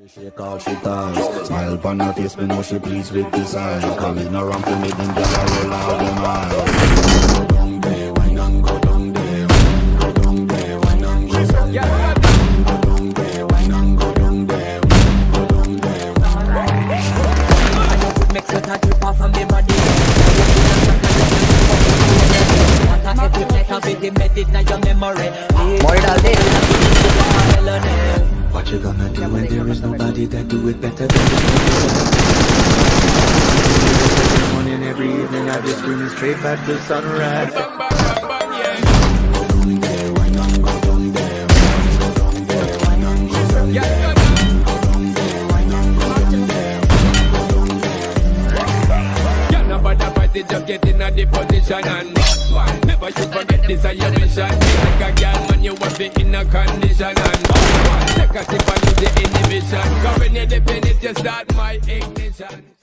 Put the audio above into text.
She shake all she ties. Smile upon her face, me know she pleased with this eye. Calling her around to make them gyal a roll out them eyes. Go down there, wine and go down there. Go down there, wine and go down there. Go down there, wine and go down there. Go down there. Make sweat a drip off of me body What a heavy like a bit embedded in your memory You gonna do when there is nobody that do it better than you? Every morning, every evening, I just screaming straight back to sunrise. Just get in a the position and. Never should forget this is your mission. Like a girl, man, you want be in a condition and. Take a sip and use the inhibition. Cause when you dip in it, you start my ignition.